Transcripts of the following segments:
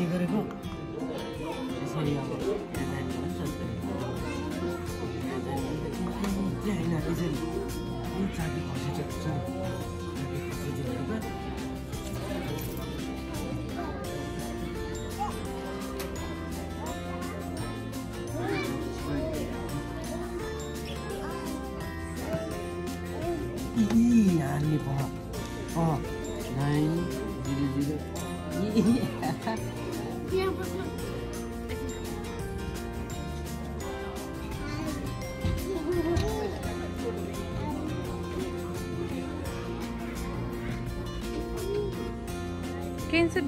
시그리고 소리하고 대단히 힘들었어 요. 대단히 힘들었는데 이제 이 자기 거시 죠. 자기 거시 죠. 이 아니 봐. 어, 나인 지르지르 이.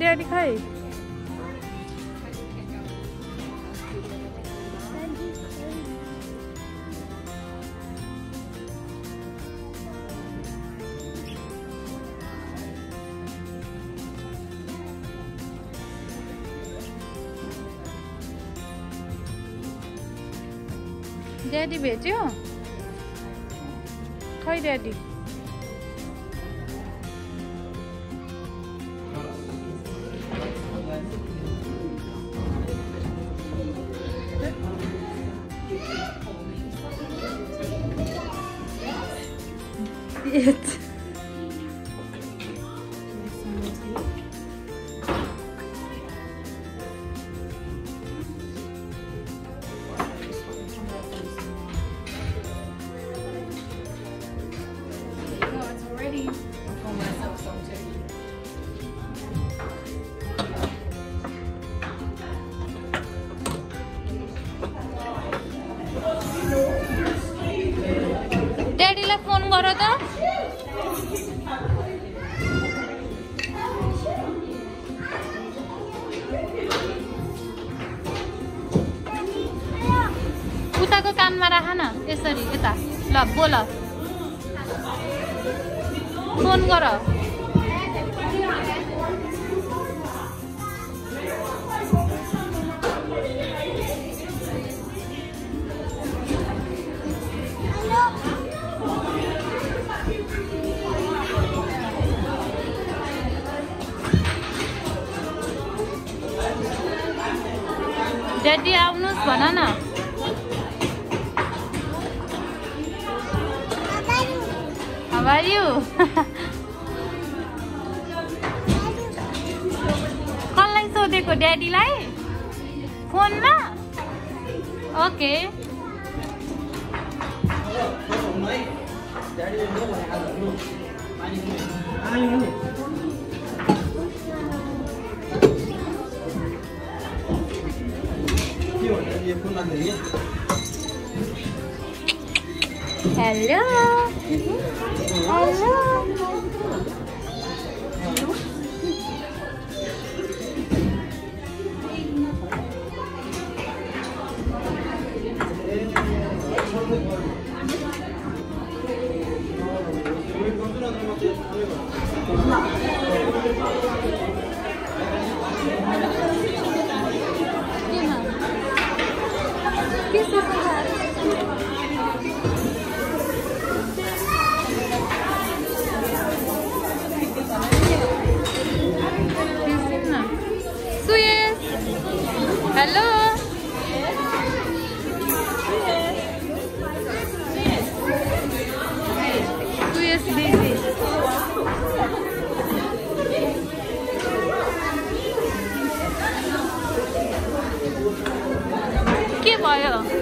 Daddy खै daddy भेट्यो खै daddy Know what. I Hello. Hello. 拍了。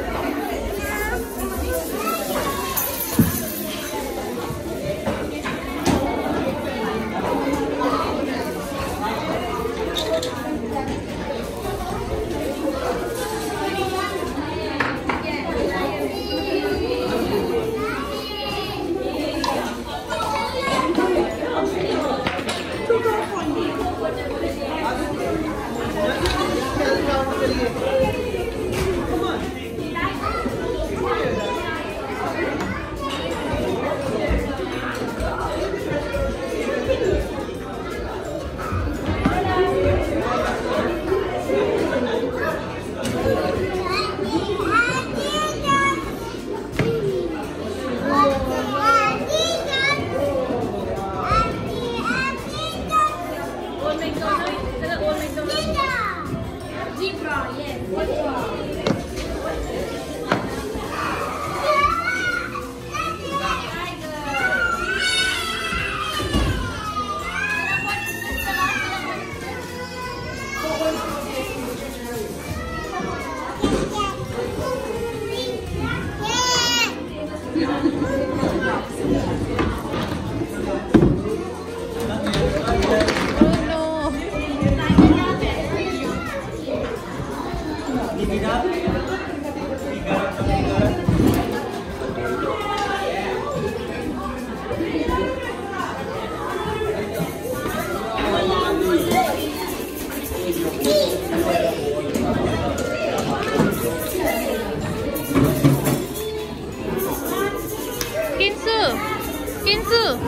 金子。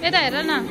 别逮着呢。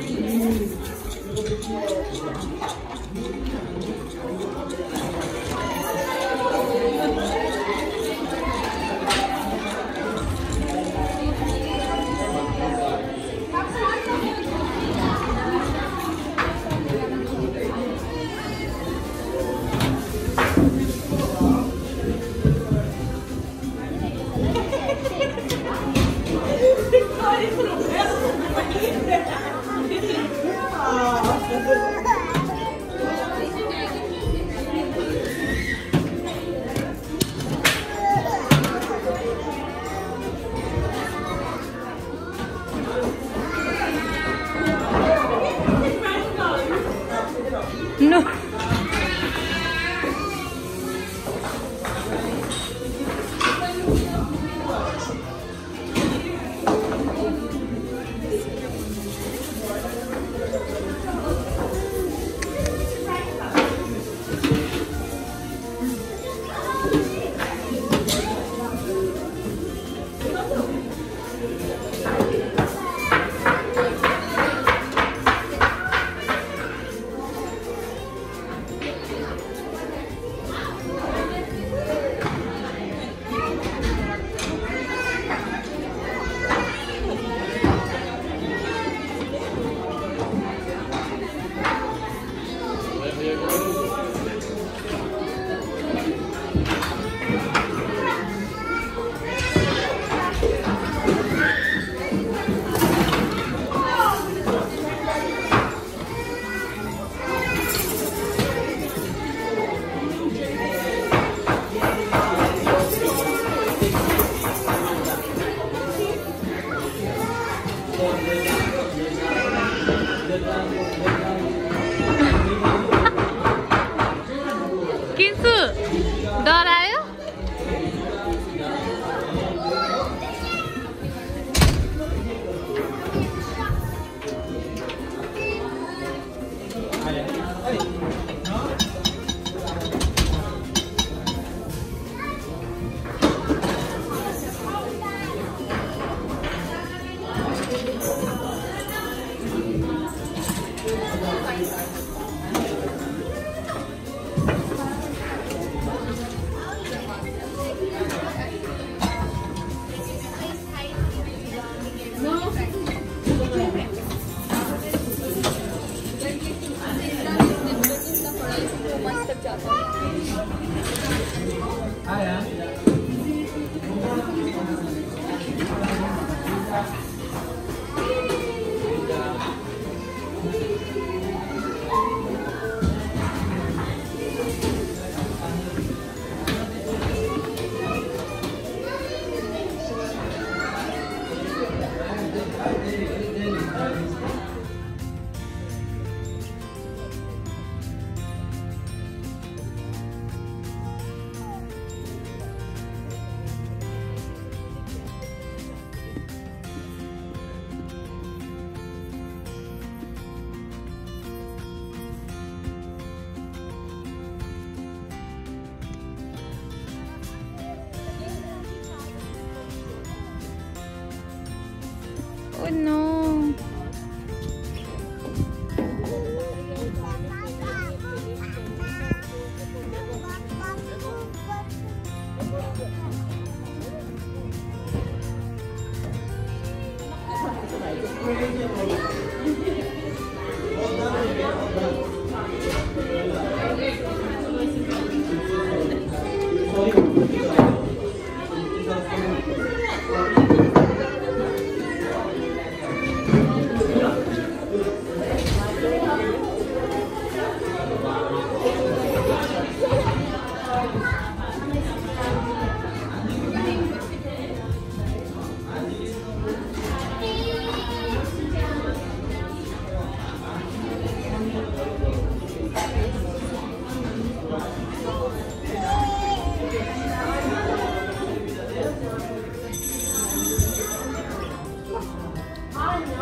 No.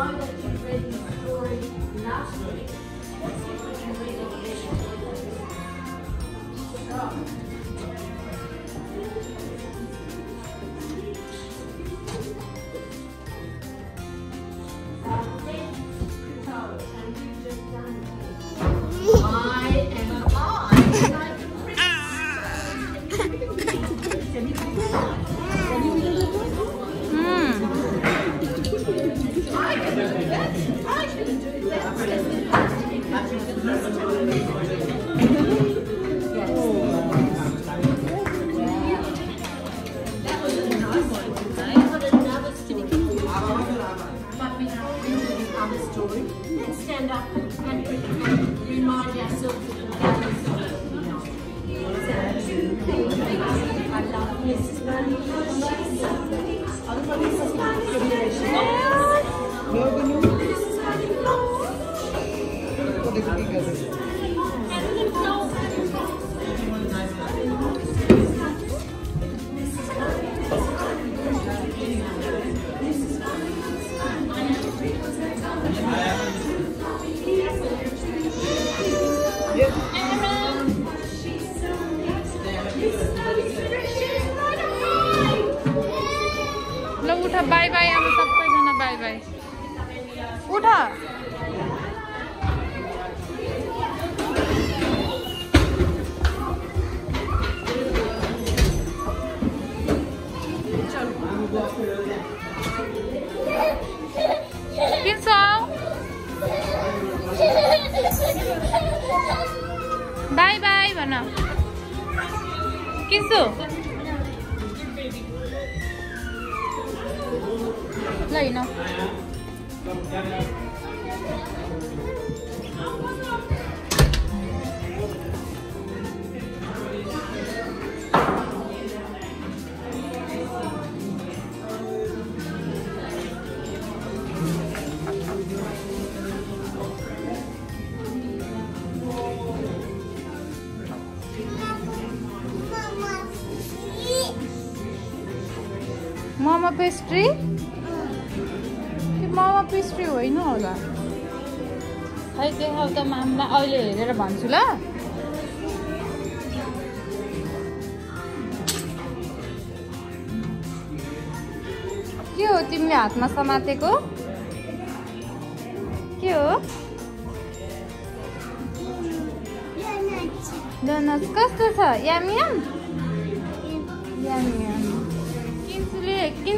know that you've written story read bye bye भन। किन्छु ल हिँड मोमो पेस्ट्री त्यो मोमो पेस्ट्री होइन होला। खै देखाउ त मामलाई अहिले हेरेर भन्छु ल। के हो तिमीले हातमा समातेको? के हो? डोनट्स कस्तो छ? याम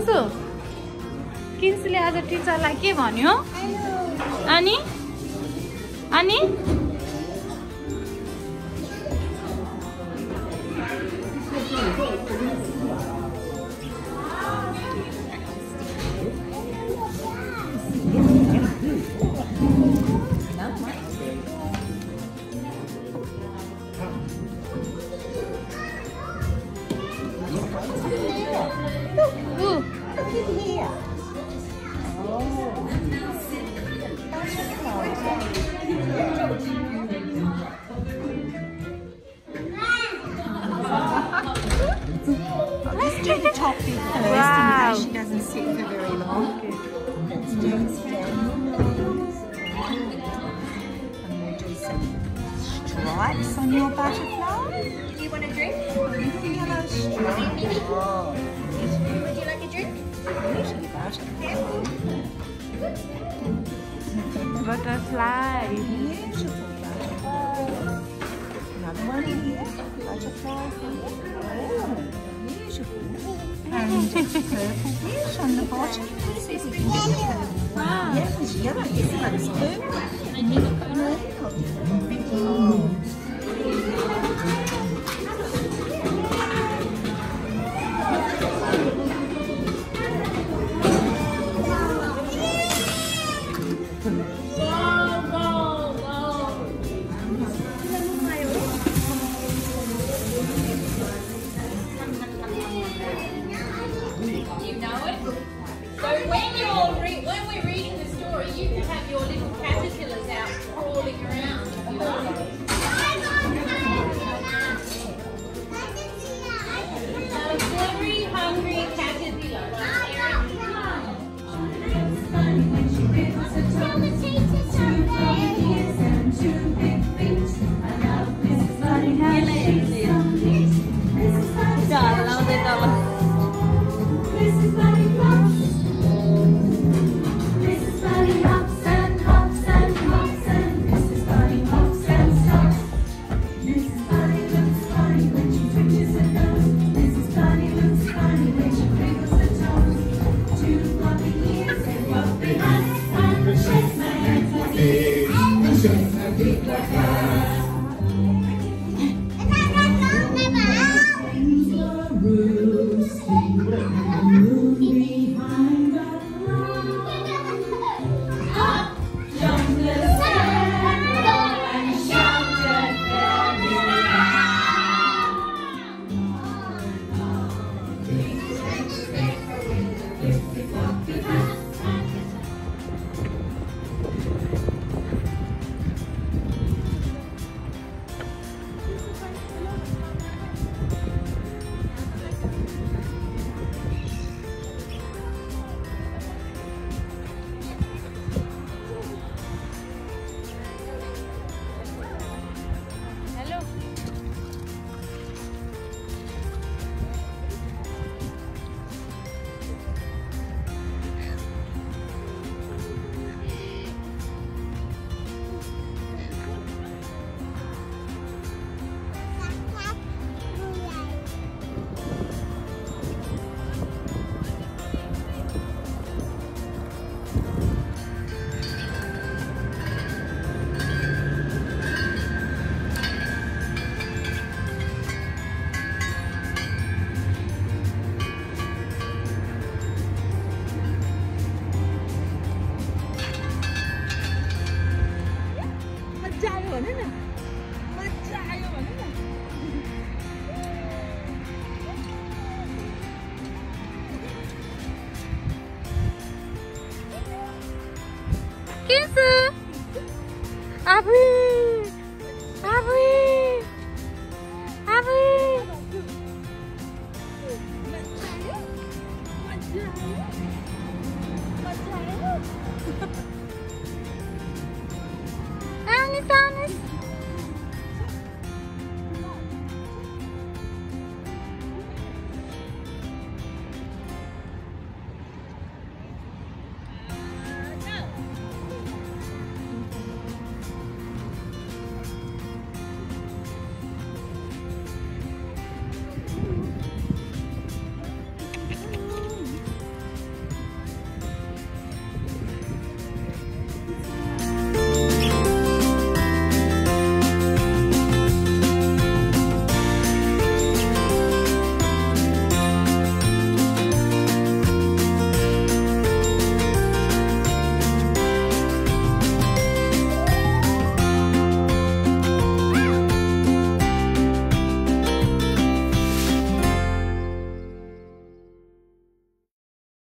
किन्सु किन्सुले आज टिचरलाई के भन्यो? अनि? अनि? Top first Wow. in case she doesn't sit for very long. Let's do and we'll do some stripes on your butterfly. Do you want a drink? Yellow stripes. Oh, Would you like a drink? butterfly. butterfly Beautiful butterfly. Another one in here. Butterfly here. Oh, beautiful. And purple fish on the bottom. This is yellow. Wow. Yeah, yellow, but it's